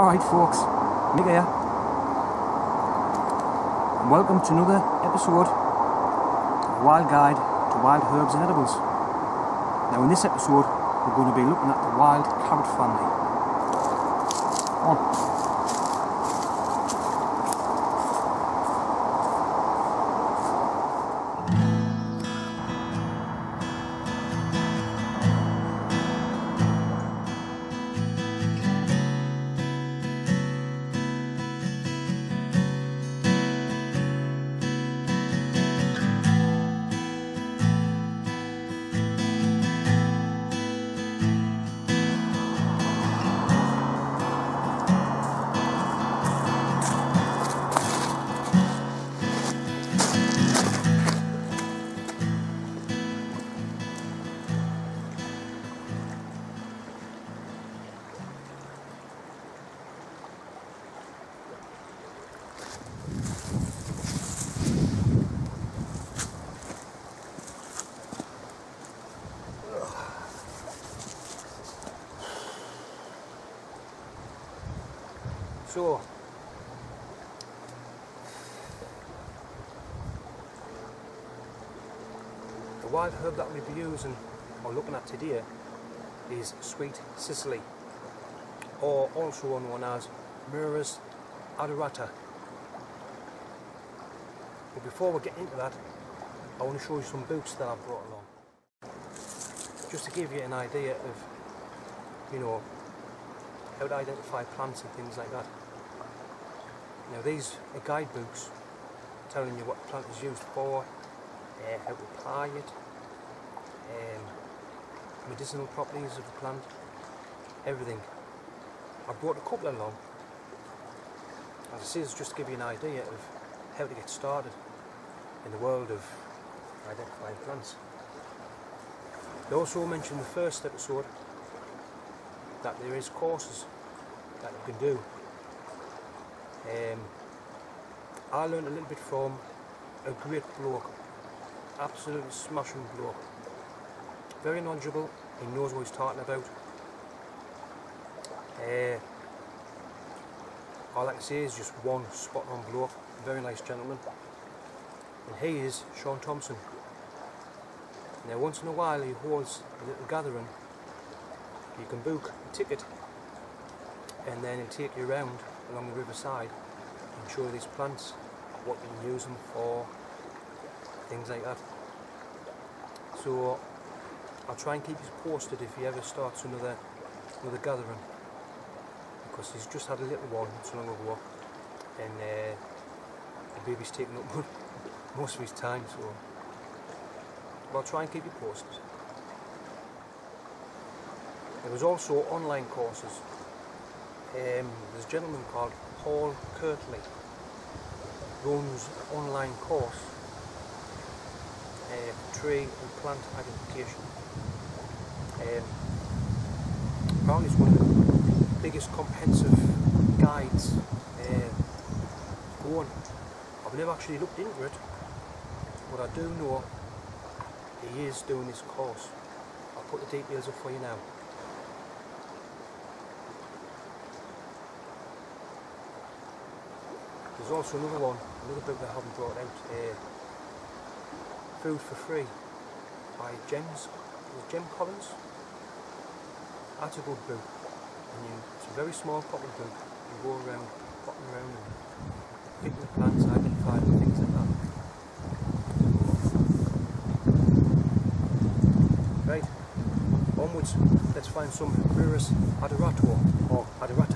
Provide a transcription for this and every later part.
Alright folks, Nick here. Welcome to another episode of Wild Guide to Wild Herbs and Edibles. Now in this episode we're going to be looking at the wild carrot family. On. So, the wild herb that we'll be using or looking at today is sweet Cicely, or also known as Myrrhis adorata. But before we get into that, I want to show you some boots that I've brought along. Just to give you an idea of, you know, how to identify plants and things like that. Now these are guidebooks telling you what the plant is used for, uh, how to apply it, um, medicinal properties of the plant, everything. I brought a couple along. As I say, it's just to give you an idea of how to get started in the world of identifying plants. They also mentioned the first episode that there is courses that you can do. Um, I learned a little bit from a great bloke, absolutely smashing bloke. Very knowledgeable, he knows what he's talking about. Uh, all I can say is just one spot on bloke, very nice gentleman. And he is Sean Thompson. Now once in a while he holds a little gathering you can book a ticket and then he'll take you around along the riverside and show you these plants, what you can use them for, things like that. So I'll try and keep you posted if he ever starts another another gathering because he's just had a little one not so long ago and uh, the baby's taking up most of his time so I'll try and keep you posted. There was also online courses. Um, there's a gentleman called Paul Kirtley runs an online course uh, tree and plant identification. Um, apparently it's one of the biggest comprehensive guides uh, going. I've never actually looked into it, but I do know he is doing this course. I'll put the details up for you now. There's also another one, another book that I haven't brought out, uh, Food for Free by James, Jim Collins. That's a good book. And you, it's a very small pocket book. You go around, popping around and picking the plants, identifying things like that. Right, onwards, let's find some Myrrhis adorator or adorata.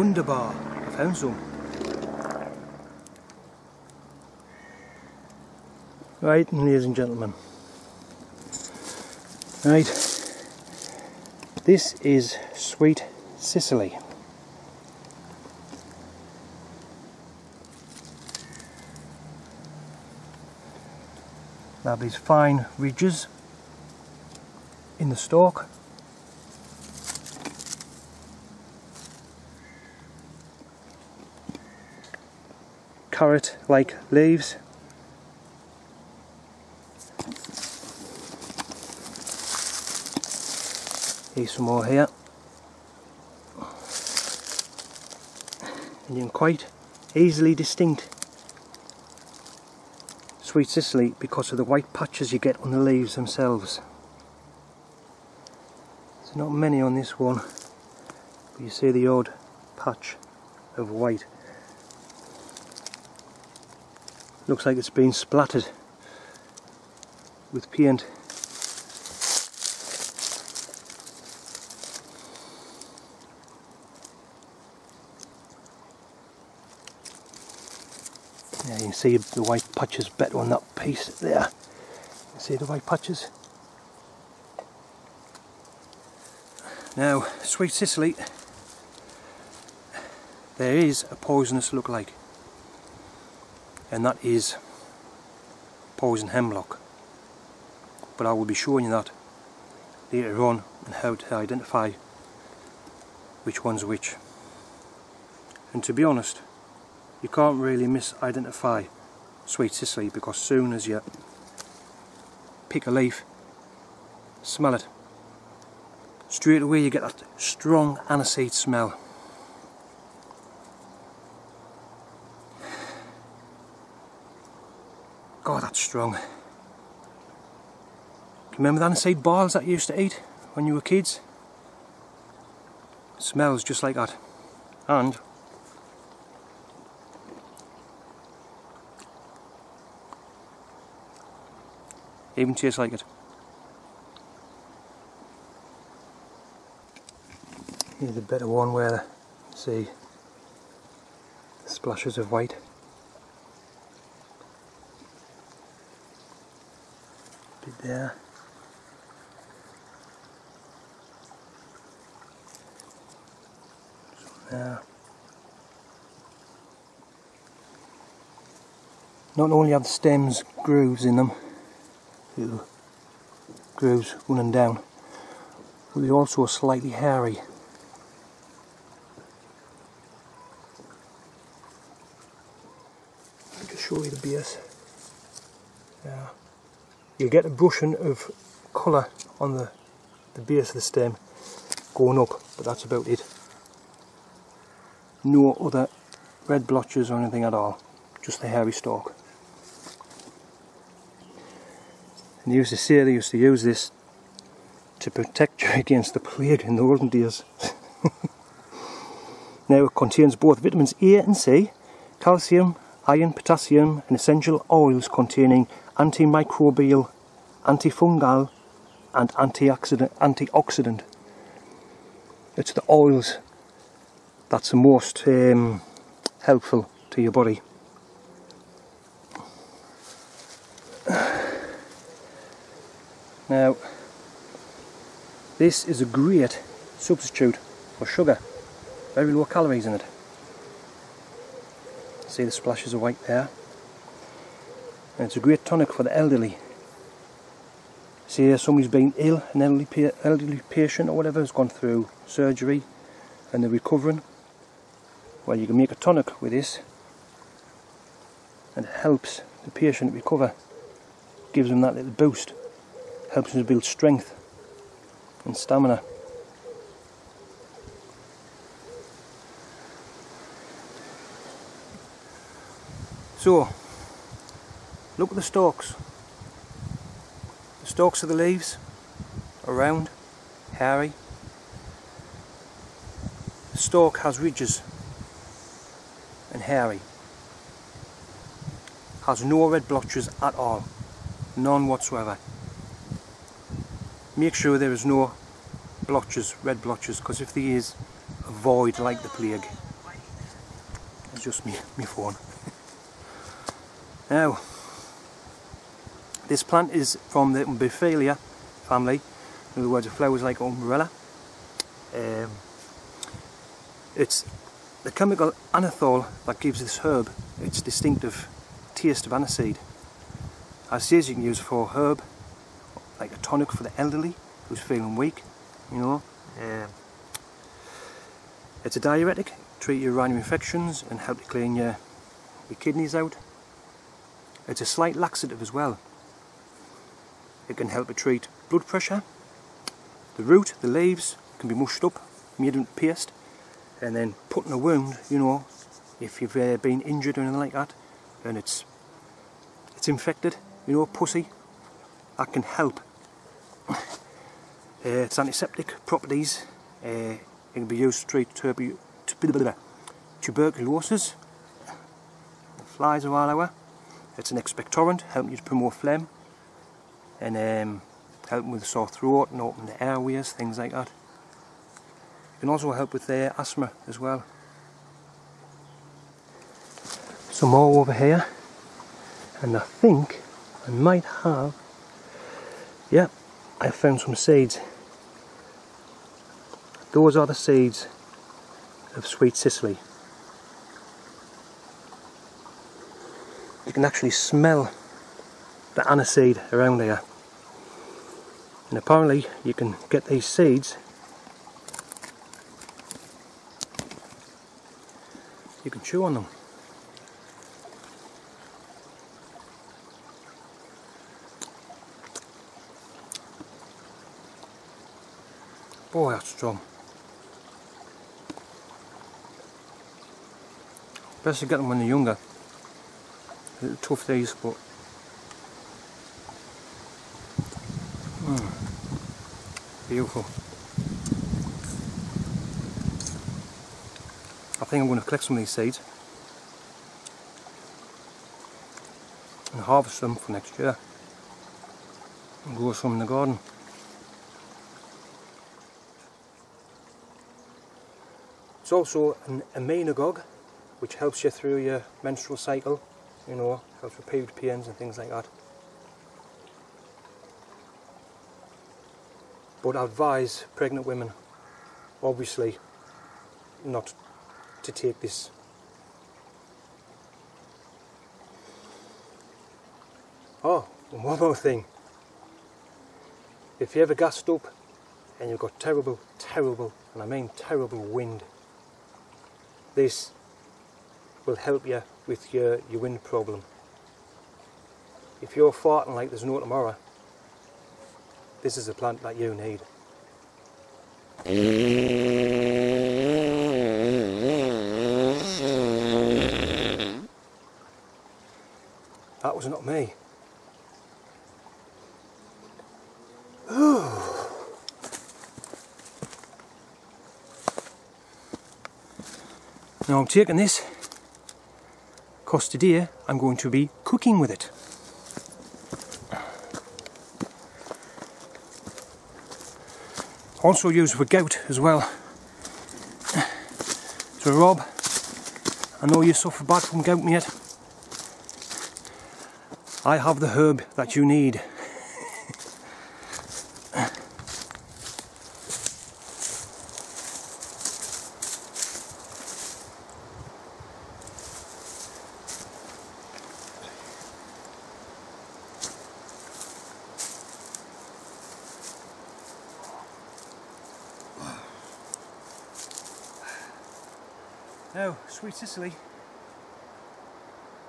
Wunderbar, I found some. Right, ladies and gentlemen. Right, this is Sweet Cicely. Now these fine ridges in the stalk. Carrot like leaves. Here's some more here. And you can quite easily distinct Sweet Cicely because of the white patches you get on the leaves themselves. There's not many on this one, but you see the odd patch of white. Looks like it's been splattered with paint. Yeah, you can see the white patches better on that piece there. You see the white patches? Now, Sweet Cicely, there is a poisonous lookalike, and that is poison hemlock. But I will be showing you that later on and how to identify which one's which. And to be honest, you can't really misidentify Sweet Cicely because soon as you pick a leaf, smell it, straight away you get that strong aniseed smell. God, that's strong. Remember the aniseed balls that you used to eat when you were kids? Smells just like that. And even tastes like it. Here's a better one where see splashes of white. Bit there. There. Not only have the stems grooves in them, little grooves running down. But they're also slightly hairy. I'll just show you the base. Yeah. You get a brushing of colour on the, the base of the stem going up, but that's about it. No other red blotches or anything at all, just the hairy stalk. And they used to say they used to use this to protect you against the plague in the olden days. now it contains both vitamins A and C, calcium, iron, potassium and essential oils containing antimicrobial, antifungal and antioxidant, antioxidant. It's the oils that's the most um, helpful to your body. Now, this is a great substitute for sugar. Very low calories in it. See the splashes of white there? And it's a great tonic for the elderly. See somebody's been ill, an elderly, elderly patient or whatever has gone through surgery and they're recovering. Well, you can make a tonic with this and it helps the patient recover. Gives them that little boost helps us build strength and stamina. So, look at the stalks. The stalks of the leaves are round, hairy. The stalk has ridges and hairy. Has no red blotches at all, none whatsoever make sure there is no blotches, red blotches, because if there is, avoid like the plague. It's just me, me phone. now, This plant is from the Umbelliferae family, in other words, it flowers like umbrella. Um, it's the chemical anethole that gives this herb its distinctive taste of aniseed. Says, you can use for herb, like a tonic for the elderly who's feeling weak, you know. Um, it's a diuretic, treat your urinary infections and help to clean your, your kidneys out. It's a slight laxative as well. It can help to treat blood pressure. The root, the leaves, can be mushed up, made into paste, and then put in a wound, you know, if you've uh, been injured or anything like that, and it's it's infected, you know, pussy, that can help. Uh, its antiseptic properties, uh, it can be used to treat tuber tuberculosis, flies are all over. It's an expectorant, helping you to promote phlegm, and um, helping with sore throat and open the airways, things like that. It can also help with uh, asthma as well. Some more over here, and I think I might have, yeah, I found some seeds. Those are the seeds of sweet Cicely. You can actually smell the aniseed around here. And apparently you can get these seeds you can chew on them. Boy, that's strong. Best get them when they're younger. A little tough days, but mm, beautiful. I think I'm going to collect some of these seeds and harvest them for next year and grow some in the garden. It's also an emmenagogue which helps you through your menstrual cycle, you know, helps with period pains and things like that. But I advise pregnant women, obviously, not to take this. Oh, one more thing. If you ever gassed up and you've got terrible, terrible, and I mean terrible wind, this will help you with your, your wind problem. If you're farting like there's no tomorrow, this is a plant that you need. That was not me. now I'm taking this today I'm going to be cooking with it. Also used for gout as well. So Rob, I know you suffer bad from gout mate. I have the herb that you need. Now, sweet Cicely,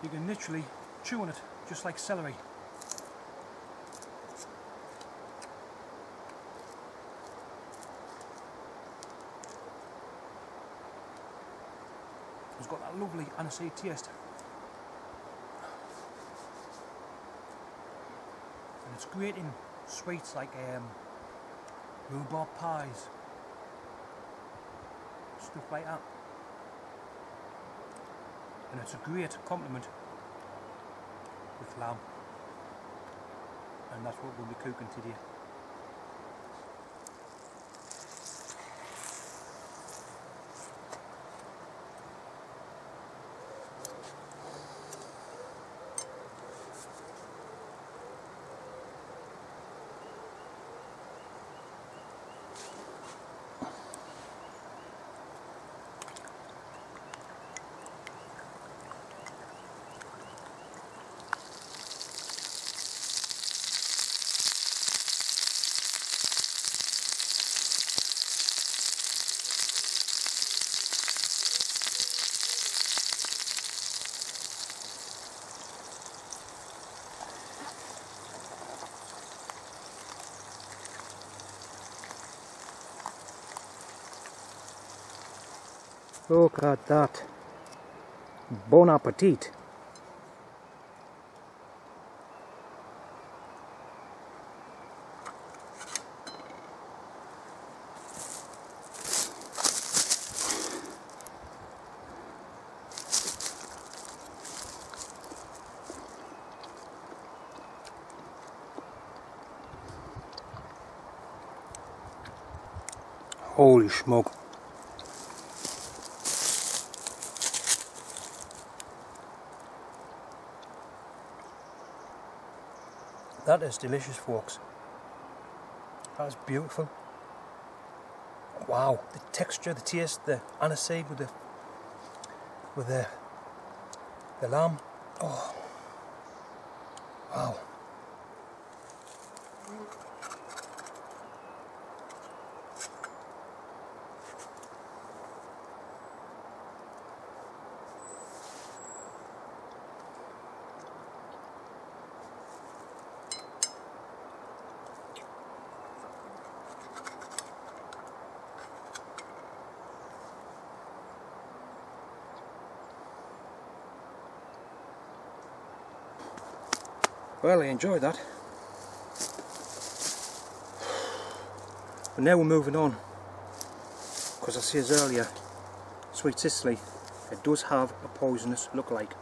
you can literally chew on it just like celery. It's got that lovely aniseed taste. And it's great in sweets like um, rhubarb pies, stuff like that. And it's a great compliment with lamb and that's what we'll be cooking today. Look at that. Bon appetit. Holy smoke. That is delicious folks. That is beautiful. Wow, the texture, the taste, the aniseed with the with the the lamb. Oh wow. Well, I enjoyed that. But now we're moving on. Because I said earlier, Sweet Cicely, it does have a poisonous look-like.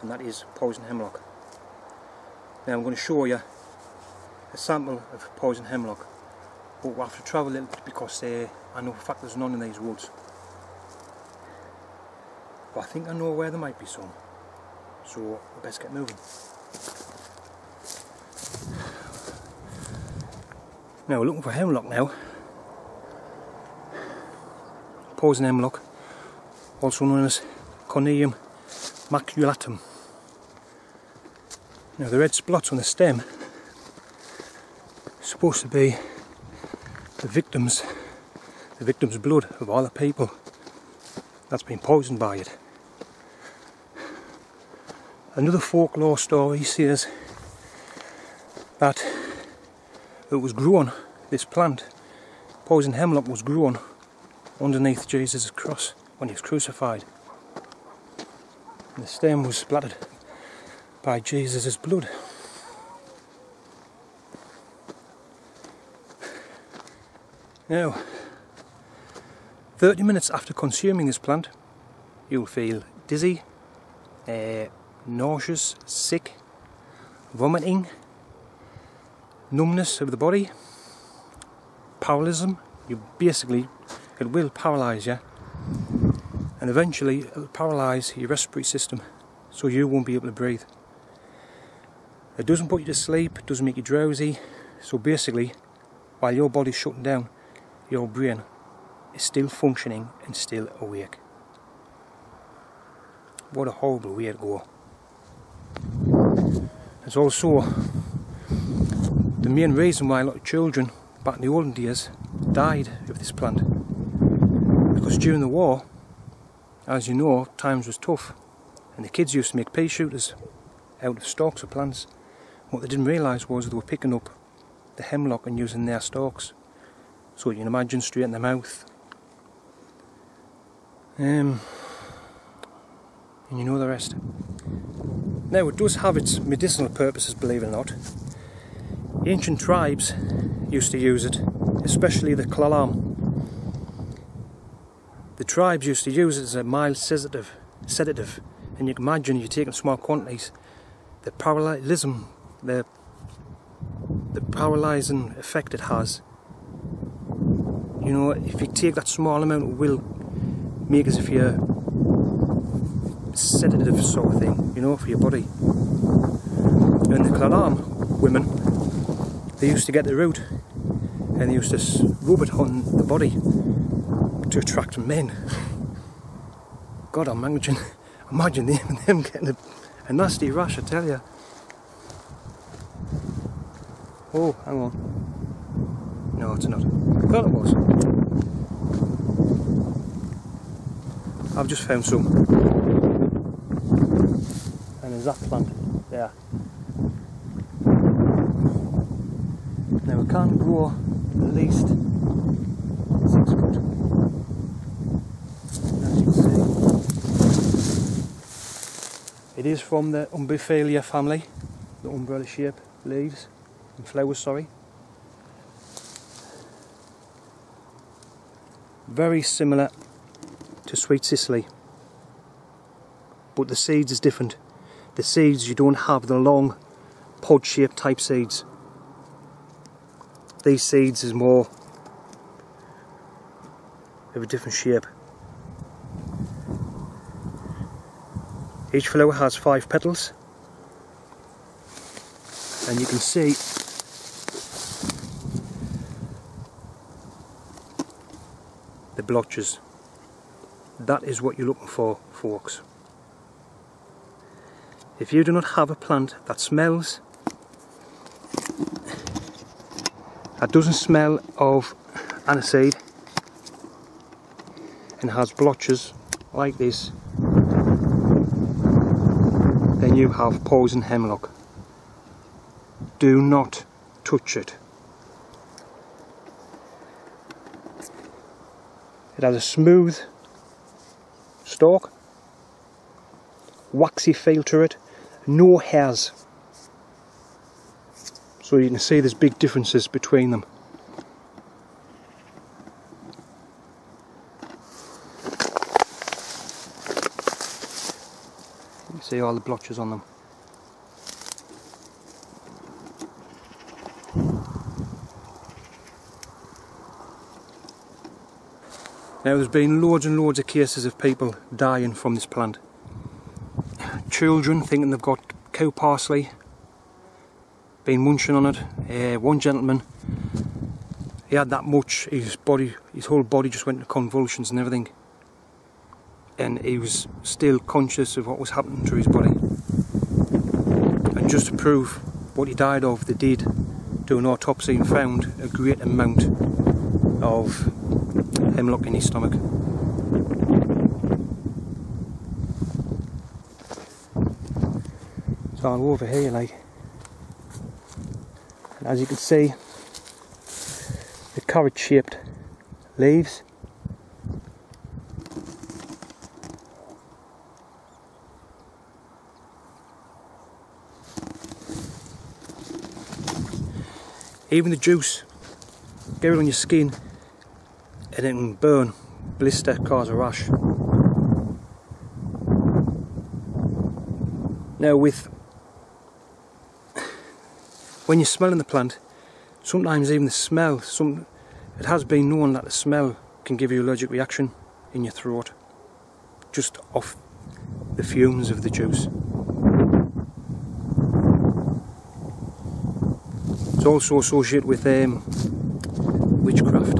And that is poison hemlock. Now I'm going to show you a sample of poison hemlock. But we'll have to travel a little bit because uh, I know for fact there's none in these woods. But I think I know where there might be some. So we best get moving. Now we're looking for hemlock now. Poison hemlock, also known as Cornelium maculatum. Now the red spots on the stem supposed to be the victims, the victim's blood of all the people that's been poisoned by it. Another folklore story says that it was grown, this plant, poison hemlock was grown underneath Jesus' cross when he was crucified. And the stem was splattered by Jesus' blood. Now, 30 minutes after consuming this plant, you'll feel dizzy, uh, nauseous, sick, vomiting, numbness of the body, paralysis. You basically, it will paralyze you, and eventually it will paralyze your respiratory system, so you won't be able to breathe. It doesn't put you to sleep, it doesn't make you drowsy. So basically, while your body's shutting down, your brain is still functioning and still awake. What a horrible way to go. There's also the main reason why a lot of children back in the olden days died of this plant. Because during the war, as you know, times was tough and the kids used to make pea shooters out of stalks of plants. What they didn't realise was they were picking up the hemlock and using their stalks. So you can imagine straight in the mouth. Um, and you know the rest. Now it does have its medicinal purposes, believe it or not. Ancient tribes used to use it, especially the Klallam. The tribes used to use it as a mild sedative, sedative, and you can imagine you're taking small quantities, the paralysm, the the paralysing effect it has. You know, if you take that small amount, it will make as if you're sedative sort of thing, you know, for your body. And the Klallam women they used to get the root and they used to rub it on the body to attract men. God, I imagine, imagine them, them getting a, a nasty rash, I tell you. Oh, hang on. No, it's not. I thought it was. I've just found some. And there's that plant there. Can grow at least six foot. As you see, it is from the Umbifalia family, the umbrella shaped leaves and flowers, sorry. Very similar to Sweet Cicely, but the seeds is different. The seeds you don't have the long pod shaped type seeds. These seeds is more of a different shape. Each flower has five petals and you can see the blotches. That is what you're looking for folks. If you do not have a plant that smells doesn't smell of aniseed and has blotches like this then you have poison hemlock. Do not touch it. It has a smooth stalk, waxy feel to it, no hairs. So you can see there's big differences between them. You can see all the blotches on them. Now there's been loads and loads of cases of people dying from this plant. Children thinking they've got cow parsley, been munching on it. Uh, one gentleman, he had that much, his body, his whole body just went into convulsions and everything and he was still conscious of what was happening to his body. And just to prove what he died of, they did do an autopsy and found a great amount of hemlock in his stomach. So go over here like and as you can see the carrot shaped leaves Even the juice, get it on your skin and it can burn, blister, cause a rash. Now with, when you're smelling the plant, sometimes even the smell, some, it has been known that the smell can give you allergic reaction in your throat, just off the fumes of the juice. It's also associated with um, witchcraft.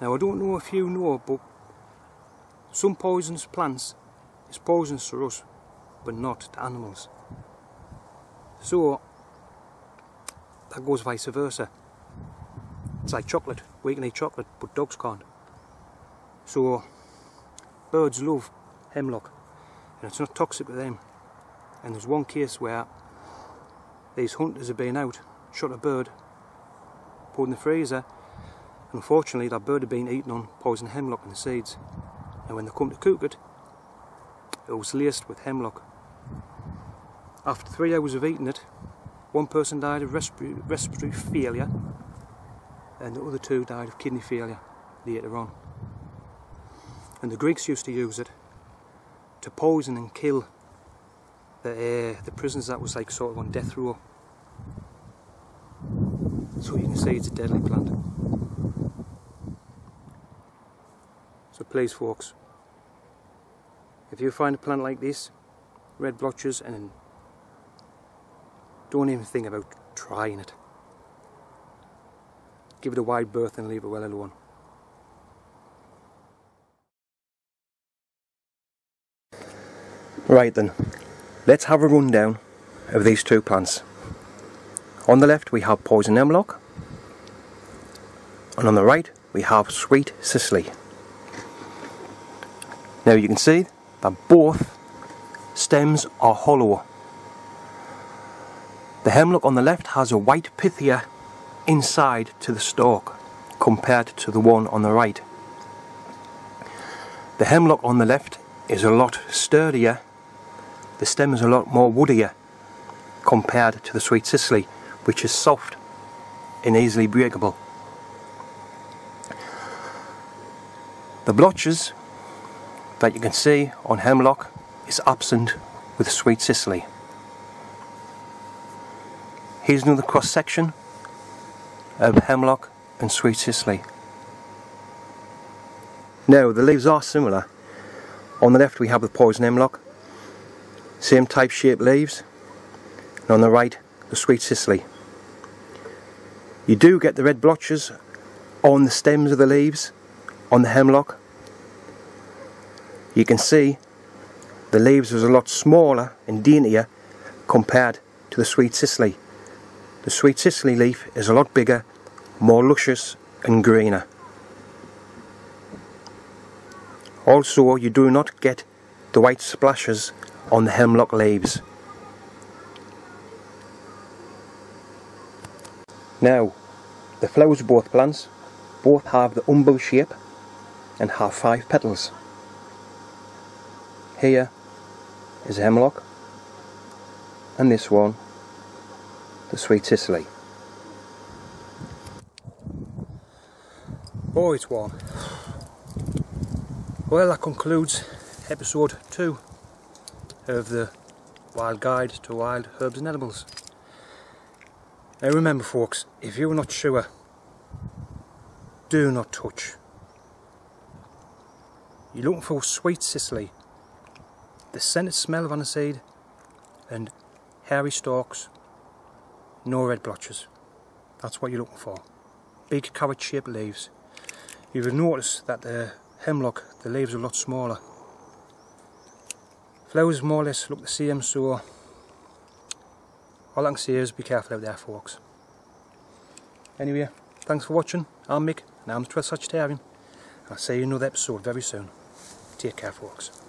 Now I don't know if you know, but some poisonous plants is poisonous to us, but not to animals. So that goes vice versa. It's like chocolate. We can eat chocolate, but dogs can't. So birds love hemlock, and it's not toxic to them. And there's one case where these hunters have been out, shot a bird, put in the freezer, and unfortunately that bird had been eaten on poison hemlock and the seeds. And when they come to cook it, it was laced with hemlock. After three hours of eating it, one person died of respiratory, failure and the other two died of kidney failure later on. And the Greeks used to use it to poison and kill the, uh, the prisoners that was like sort of on death row. So you can see it's a deadly plant. So please folks, if you find a plant like this, red blotches and don't even think about trying it. Give it a wide berth and leave it well alone. Right then, Let's have a rundown of these two plants. On the left we have poison hemlock and on the right we have sweet cicely. Now you can see that both stems are hollow. The hemlock on the left has a white pythia inside to the stalk compared to the one on the right. The hemlock on the left is a lot sturdier, the stem is a lot more woodier compared to the sweet Cicely which is soft and easily breakable. The blotches that you can see on hemlock is absent with sweet Cicely. Here's another cross section of hemlock and sweet Cicely. Now the leaves are similar. On the left we have the poison hemlock, same type shaped leaves, and on the right the sweet Cicely. You do get the red blotches on the stems of the leaves, on the hemlock. You can see the leaves are a lot smaller and daintier compared to the sweet Cicely. The sweet Cicely leaf is a lot bigger, more luscious and greener. Also you do not get the white splashes on the hemlock leaves. Now the flowers of both plants both have the umbel shape and have five petals. Here is hemlock and this one the sweet Cicely. Oh it's warm. Well, that concludes episode 2 of the Wild Guide to Wild Herbs and Edibles. Now remember folks, if you're not sure, do not touch. You're looking for sweet Cicely, the scented smell of aniseed and hairy stalks, no red blotches. That's what you're looking for. Big carrot shaped leaves. You will notice that the hemlock, the leaves are a lot smaller. Flowers more or less look the same, so all I can say is be careful out there folks. Anyway, thanks for watching. I'm Mick, and I'm the Twelfth Sagittarian. I'll see you in another episode very soon. Take care folks.